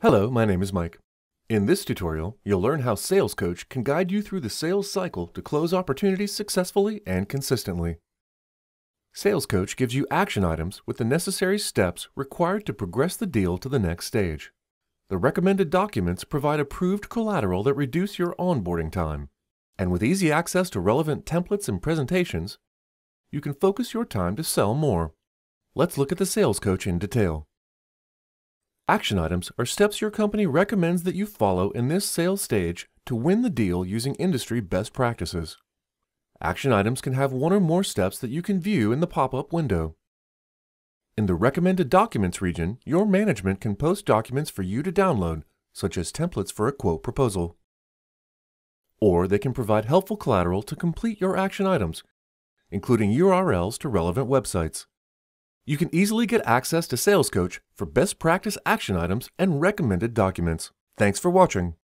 Hello, my name is Mike. In this tutorial, you'll learn how Sales Coach can guide you through the sales cycle to close opportunities successfully and consistently. Sales Coach gives you action items with the necessary steps required to progress the deal to the next stage. The recommended documents provide approved collateral that reduce your onboarding time. And with easy access to relevant templates and presentations, you can focus your time to sell more. Let's look at the Sales Coach in detail. Action items are steps your company recommends that you follow in this sales stage to win the deal using industry best practices. Action items can have one or more steps that you can view in the pop-up window. In the Recommended Documents region, your management can post documents for you to download, such as templates for a quote proposal. Or they can provide helpful collateral to complete your action items, including URLs to relevant websites. You can easily get access to Sales Coach for best practice action items and recommended documents. Thanks for watching.